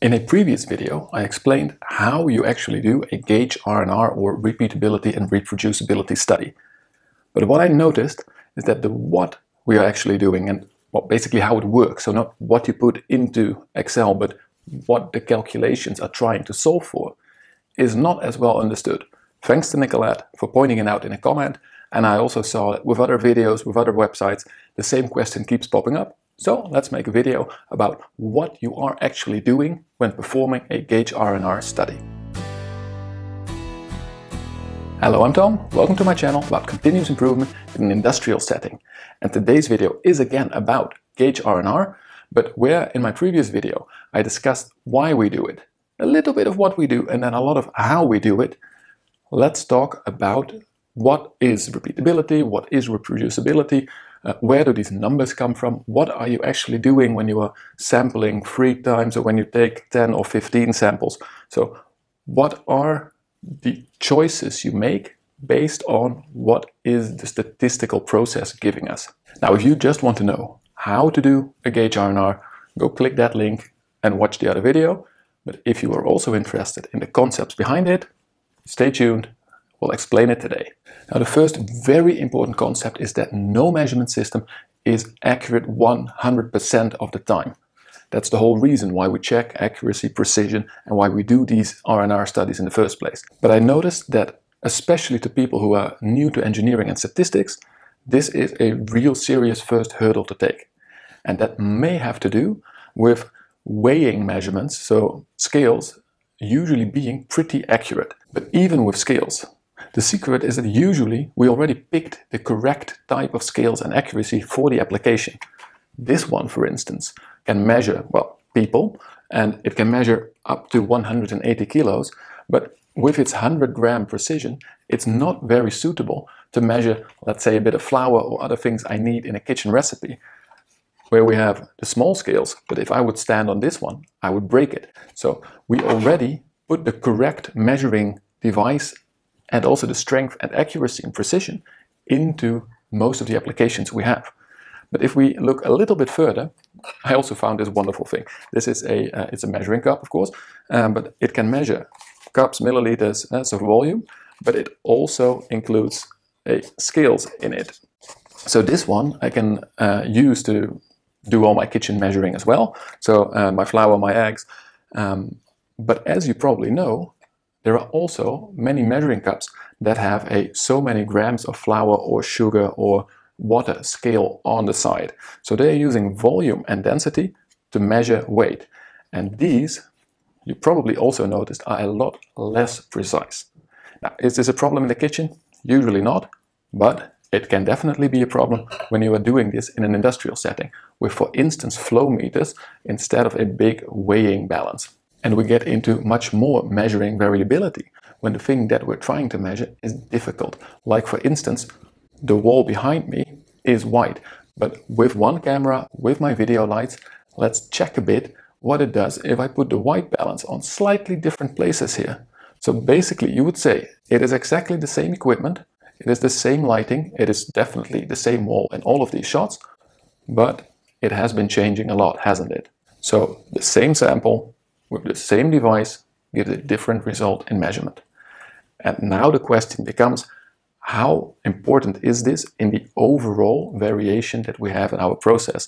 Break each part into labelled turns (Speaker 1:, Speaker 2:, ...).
Speaker 1: In a previous video, I explained how you actually do a gauge R&R or repeatability and reproducibility study. But what I noticed is that the what we are actually doing and basically how it works, so not what you put into Excel, but what the calculations are trying to solve for, is not as well understood. Thanks to Nicolette for pointing it out in a comment, and I also saw that with other videos, with other websites, the same question keeps popping up. So let's make a video about what you are actually doing when performing a gauge R&R study. Hello, I'm Tom. Welcome to my channel about continuous improvement in an industrial setting. And today's video is again about gauge R&R, but where in my previous video I discussed why we do it, a little bit of what we do and then a lot of how we do it, let's talk about what is repeatability, what is reproducibility, uh, where do these numbers come from? What are you actually doing when you are sampling three times or when you take 10 or 15 samples? So what are the choices you make based on what is the statistical process giving us? Now, if you just want to know how to do a gauge R&R, go click that link and watch the other video. But if you are also interested in the concepts behind it, stay tuned We'll explain it today. Now the first very important concept is that no measurement system is accurate 100% of the time. That's the whole reason why we check accuracy, precision, and why we do these R&R studies in the first place. But I noticed that, especially to people who are new to engineering and statistics, this is a real serious first hurdle to take. And that may have to do with weighing measurements, so scales usually being pretty accurate. But even with scales, the secret is that usually we already picked the correct type of scales and accuracy for the application. This one, for instance, can measure, well, people, and it can measure up to 180 kilos, but with its 100 gram precision, it's not very suitable to measure, let's say, a bit of flour or other things I need in a kitchen recipe, where we have the small scales, but if I would stand on this one, I would break it. So we already put the correct measuring device and also the strength and accuracy and precision into most of the applications we have. But if we look a little bit further, I also found this wonderful thing. This is a, uh, it's a measuring cup, of course, um, but it can measure cups, milliliters, uh, so volume, but it also includes a scales in it. So this one I can uh, use to do all my kitchen measuring as well. So uh, my flour, my eggs. Um, but as you probably know, there are also many measuring cups that have a so many grams of flour or sugar or water scale on the side. So they're using volume and density to measure weight. And these, you probably also noticed, are a lot less precise. Now, is this a problem in the kitchen? Usually not, but it can definitely be a problem when you are doing this in an industrial setting with, for instance, flow meters instead of a big weighing balance. And we get into much more measuring variability when the thing that we're trying to measure is difficult. Like for instance, the wall behind me is white, but with one camera, with my video lights, let's check a bit what it does if I put the white balance on slightly different places here. So basically you would say it is exactly the same equipment, it is the same lighting, it is definitely the same wall in all of these shots, but it has been changing a lot, hasn't it? So the same sample, with the same device gives a different result in measurement. And now the question becomes, how important is this in the overall variation that we have in our process?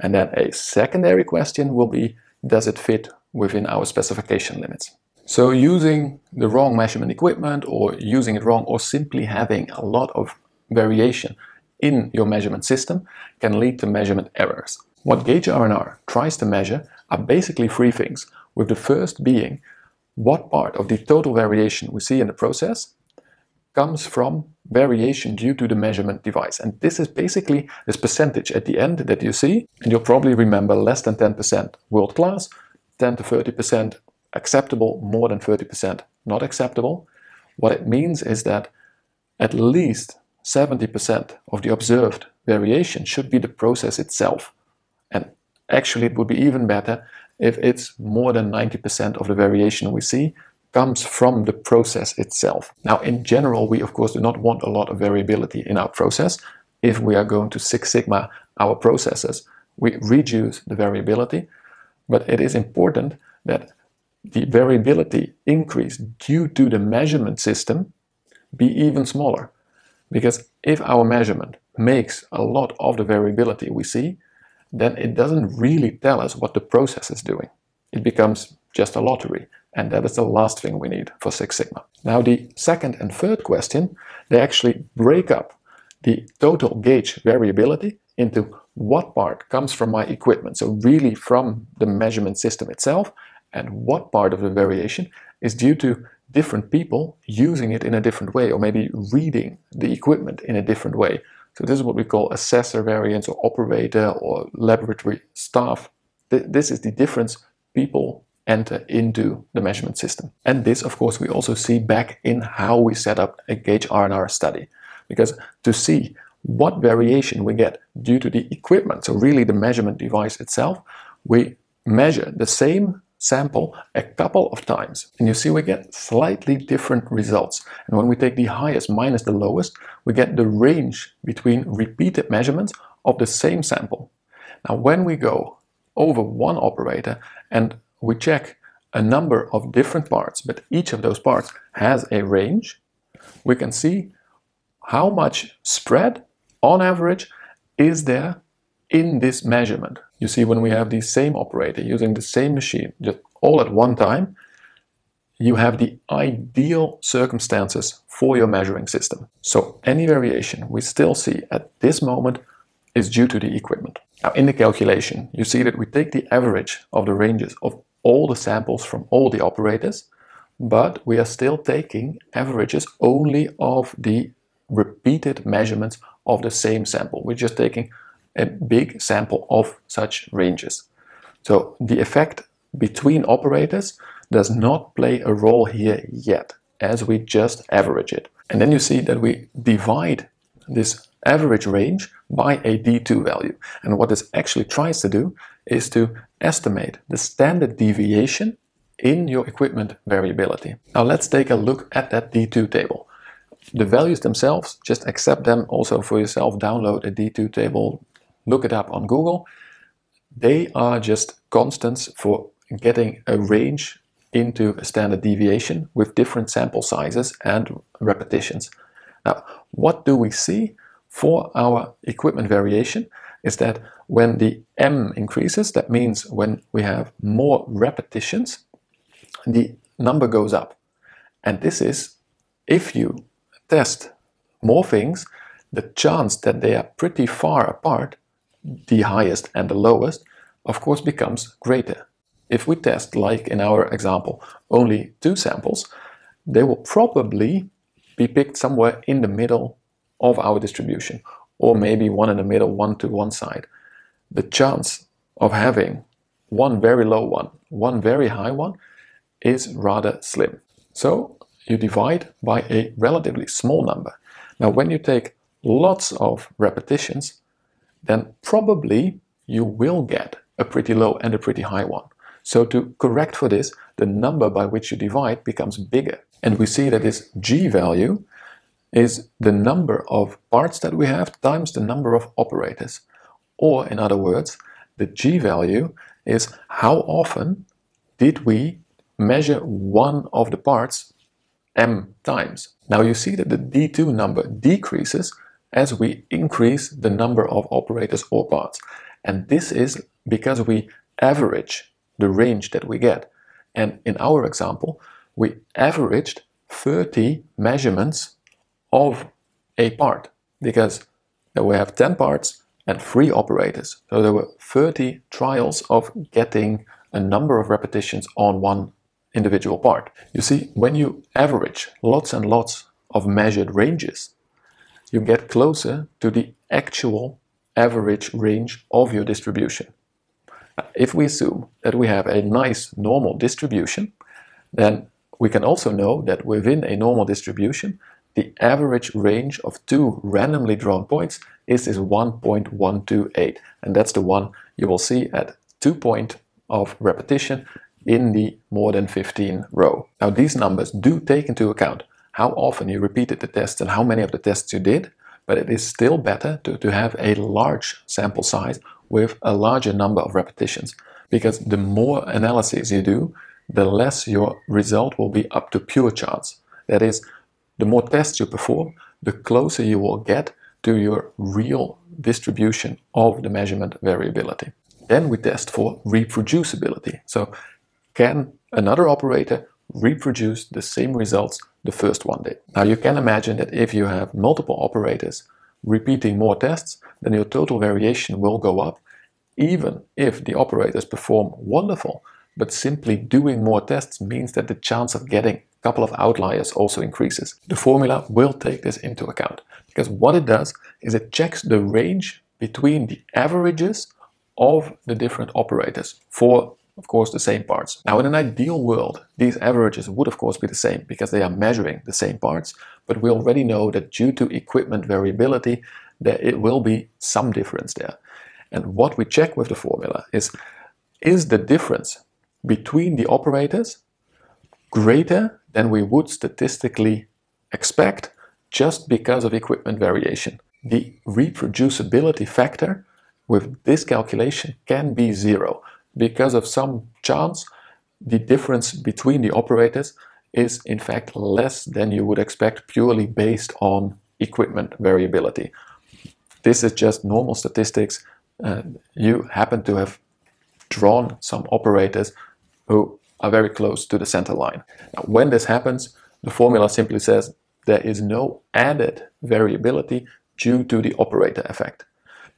Speaker 1: And then a secondary question will be, does it fit within our specification limits? So using the wrong measurement equipment or using it wrong or simply having a lot of variation in your measurement system can lead to measurement errors. What Gauge R&R tries to measure are basically three things with the first being what part of the total variation we see in the process comes from variation due to the measurement device. And this is basically this percentage at the end that you see, and you'll probably remember less than 10% world class, 10 to 30% acceptable, more than 30% not acceptable. What it means is that at least 70% of the observed variation should be the process itself. And actually it would be even better if it's more than 90% of the variation we see comes from the process itself. Now, in general, we of course do not want a lot of variability in our process. If we are going to Six Sigma our processes, we reduce the variability, but it is important that the variability increase due to the measurement system be even smaller. Because if our measurement makes a lot of the variability we see, then it doesn't really tell us what the process is doing. It becomes just a lottery, and that is the last thing we need for Six Sigma. Now the second and third question, they actually break up the total gauge variability into what part comes from my equipment, so really from the measurement system itself, and what part of the variation is due to different people using it in a different way, or maybe reading the equipment in a different way. So this is what we call assessor variance or operator or laboratory staff. This is the difference people enter into the measurement system. And this, of course, we also see back in how we set up a gauge R&R study. Because to see what variation we get due to the equipment, so really the measurement device itself, we measure the same sample a couple of times. And you see we get slightly different results. And when we take the highest minus the lowest, we get the range between repeated measurements of the same sample. Now when we go over one operator and we check a number of different parts, but each of those parts has a range, we can see how much spread on average is there in this measurement. You see, when we have the same operator using the same machine, just all at one time, you have the ideal circumstances for your measuring system. So any variation we still see at this moment is due to the equipment. Now in the calculation, you see that we take the average of the ranges of all the samples from all the operators, but we are still taking averages only of the repeated measurements of the same sample. We're just taking a big sample of such ranges. So the effect between operators does not play a role here yet, as we just average it. And then you see that we divide this average range by a D2 value. And what this actually tries to do is to estimate the standard deviation in your equipment variability. Now let's take a look at that D2 table. The values themselves, just accept them also for yourself, download a D2 table, look it up on Google. They are just constants for getting a range into a standard deviation with different sample sizes and repetitions. Now, what do we see for our equipment variation is that when the M increases, that means when we have more repetitions, the number goes up. And this is if you test more things, the chance that they are pretty far apart the highest and the lowest, of course becomes greater. If we test, like in our example, only two samples, they will probably be picked somewhere in the middle of our distribution, or maybe one in the middle, one to one side. The chance of having one very low one, one very high one, is rather slim. So you divide by a relatively small number. Now when you take lots of repetitions, then probably you will get a pretty low and a pretty high one. So to correct for this, the number by which you divide becomes bigger. And we see that this g value is the number of parts that we have times the number of operators. Or in other words, the g value is how often did we measure one of the parts m times. Now you see that the d2 number decreases as we increase the number of operators or parts. And this is because we average the range that we get. And in our example, we averaged 30 measurements of a part because we have 10 parts and 3 operators. So there were 30 trials of getting a number of repetitions on one individual part. You see, when you average lots and lots of measured ranges, you get closer to the actual average range of your distribution. If we assume that we have a nice normal distribution, then we can also know that within a normal distribution, the average range of two randomly drawn points is this 1.128. And that's the one you will see at two point of repetition in the more than 15 row. Now these numbers do take into account how often you repeated the test and how many of the tests you did, but it is still better to, to have a large sample size with a larger number of repetitions. because the more analyses you do, the less your result will be up to pure chance. That is, the more tests you perform, the closer you will get to your real distribution of the measurement variability. Then we test for reproducibility. So can another operator reproduce the same results the first one did? Now you can imagine that if you have multiple operators repeating more tests, then your total variation will go up, even if the operators perform wonderful. But simply doing more tests means that the chance of getting a couple of outliers also increases. The formula will take this into account because what it does is it checks the range between the averages of the different operators for of course, the same parts. Now, in an ideal world, these averages would, of course, be the same because they are measuring the same parts, but we already know that due to equipment variability, there it will be some difference there. And what we check with the formula is, is the difference between the operators greater than we would statistically expect just because of equipment variation. The reproducibility factor with this calculation can be zero. Because of some chance, the difference between the operators is in fact less than you would expect purely based on equipment variability. This is just normal statistics. Uh, you happen to have drawn some operators who are very close to the center line. Now, when this happens, the formula simply says there is no added variability due to the operator effect.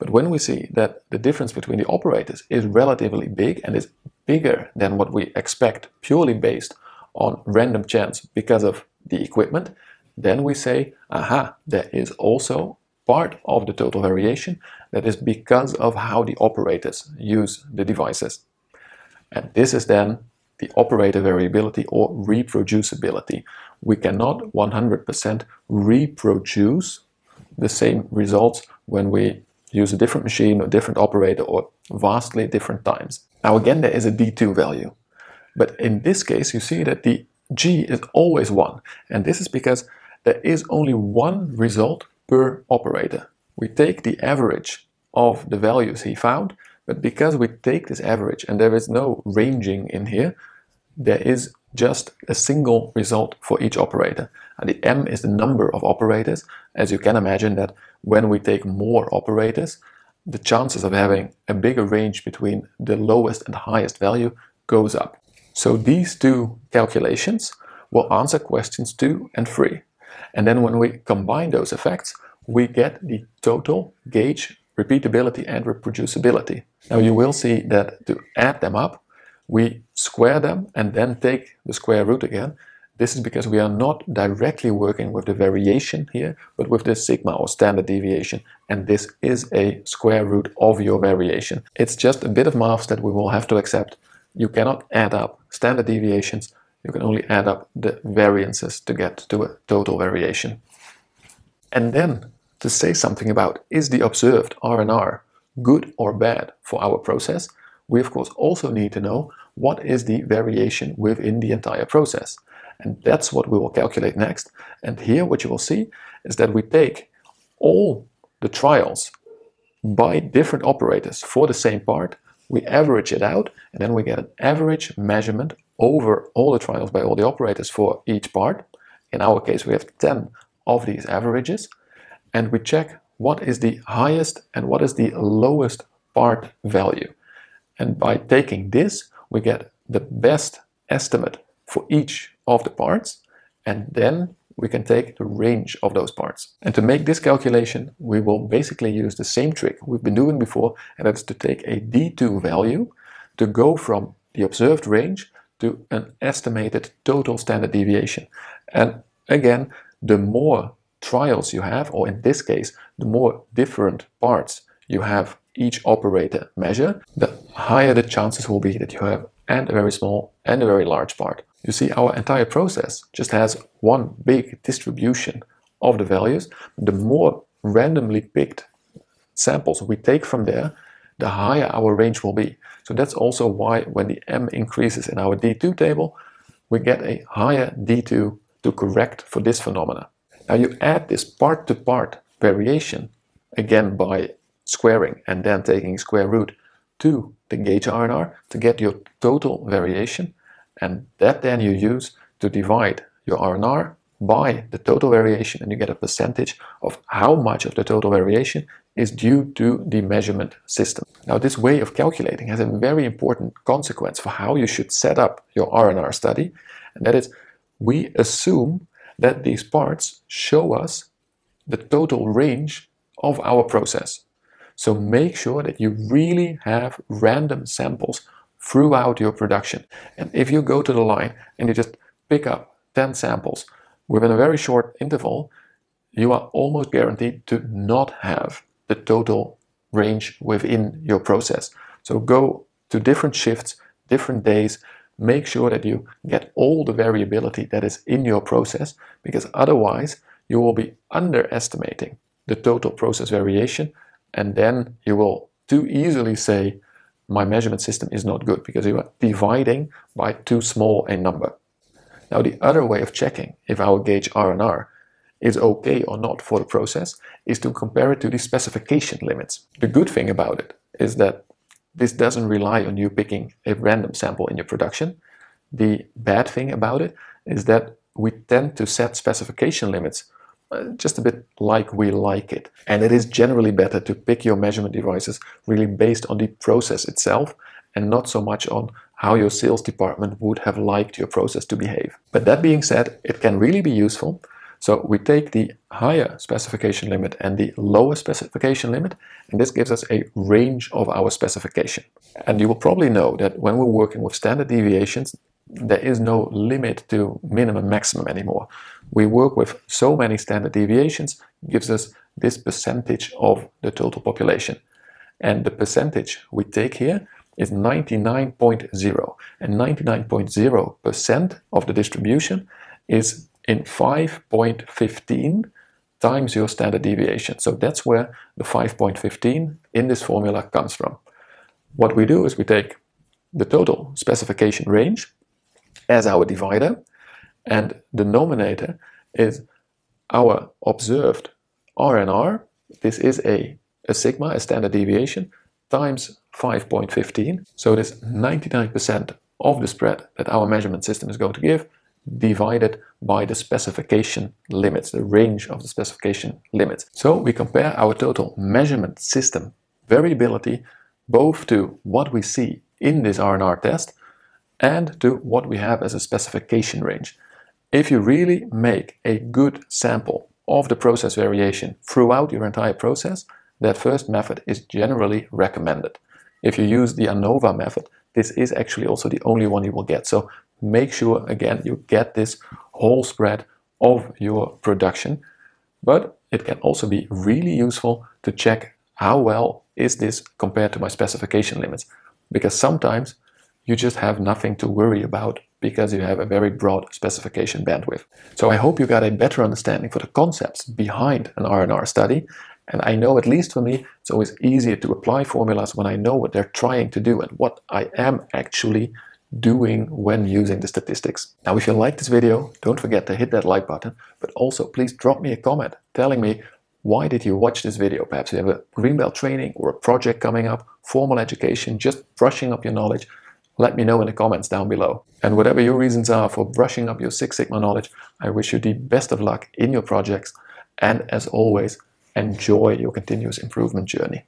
Speaker 1: But when we see that the difference between the operators is relatively big and is bigger than what we expect purely based on random chance because of the equipment, then we say, aha, there is also part of the total variation that is because of how the operators use the devices. And this is then the operator variability or reproducibility. We cannot 100% reproduce the same results when we use a different machine or different operator or vastly different times. Now again, there is a D2 value. But in this case, you see that the G is always 1. And this is because there is only one result per operator. We take the average of the values he found, but because we take this average and there is no ranging in here, there is just a single result for each operator. And the M is the number of operators. As you can imagine that when we take more operators, the chances of having a bigger range between the lowest and highest value goes up. So these two calculations will answer questions 2 and 3. And then when we combine those effects, we get the total gauge repeatability and reproducibility. Now you will see that to add them up, we square them and then take the square root again. This is because we are not directly working with the variation here, but with the sigma or standard deviation. And this is a square root of your variation. It's just a bit of maths that we will have to accept. You cannot add up standard deviations. You can only add up the variances to get to a total variation. And then to say something about is the observed R&R good or bad for our process, we of course also need to know what is the variation within the entire process. And that's what we will calculate next. And here what you will see is that we take all the trials by different operators for the same part, we average it out, and then we get an average measurement over all the trials by all the operators for each part. In our case, we have 10 of these averages, and we check what is the highest and what is the lowest part value. And by taking this, we get the best estimate for each of the parts, and then we can take the range of those parts. And to make this calculation, we will basically use the same trick we've been doing before, and that's to take a D2 value to go from the observed range to an estimated total standard deviation. And again, the more trials you have, or in this case, the more different parts you have each operator measure, the higher the chances will be that you have and a very small and a very large part. You see, our entire process just has one big distribution of the values. The more randomly picked samples we take from there, the higher our range will be. So that's also why when the M increases in our D2 table, we get a higher D2 to correct for this phenomena. Now you add this part-to-part -part variation again by squaring and then taking square root to the gauge R&R to get your total variation and that then you use to divide your R&R by the total variation and you get a percentage of how much of the total variation is due to the measurement system. Now this way of calculating has a very important consequence for how you should set up your R&R study and that is we assume that these parts show us the total range of our process. So make sure that you really have random samples throughout your production. And if you go to the line and you just pick up 10 samples within a very short interval, you are almost guaranteed to not have the total range within your process. So go to different shifts, different days, make sure that you get all the variability that is in your process because otherwise you will be underestimating the total process variation and then you will too easily say my measurement system is not good because you are dividing by too small a number. Now the other way of checking if our gauge R&R is okay or not for the process is to compare it to the specification limits. The good thing about it is that this doesn't rely on you picking a random sample in your production. The bad thing about it is that we tend to set specification limits just a bit like we like it. And it is generally better to pick your measurement devices really based on the process itself and not so much on how your sales department would have liked your process to behave. But that being said, it can really be useful so we take the higher specification limit and the lower specification limit, and this gives us a range of our specification. And you will probably know that when we're working with standard deviations, there is no limit to minimum maximum anymore. We work with so many standard deviations, gives us this percentage of the total population. And the percentage we take here is 99.0. And 99.0% of the distribution is in 5.15 times your standard deviation. So that's where the 5.15 in this formula comes from. What we do is we take the total specification range as our divider and the denominator is our observed R&R. This is a, a sigma, a standard deviation, times 5.15. So it is 99% of the spread that our measurement system is going to give divided by the specification limits, the range of the specification limits. So we compare our total measurement system variability both to what we see in this R&R test and to what we have as a specification range. If you really make a good sample of the process variation throughout your entire process, that first method is generally recommended. If you use the ANOVA method, this is actually also the only one you will get. So make sure again you get this whole spread of your production but it can also be really useful to check how well is this compared to my specification limits because sometimes you just have nothing to worry about because you have a very broad specification bandwidth. So I hope you got a better understanding for the concepts behind an R&R study and I know at least for me it's always easier to apply formulas when I know what they're trying to do and what I am actually doing when using the statistics. Now, if you like this video, don't forget to hit that like button, but also please drop me a comment telling me why did you watch this video? Perhaps you have a green belt training or a project coming up, formal education, just brushing up your knowledge. Let me know in the comments down below. And whatever your reasons are for brushing up your Six Sigma knowledge, I wish you the best of luck in your projects. And as always, enjoy your continuous improvement journey.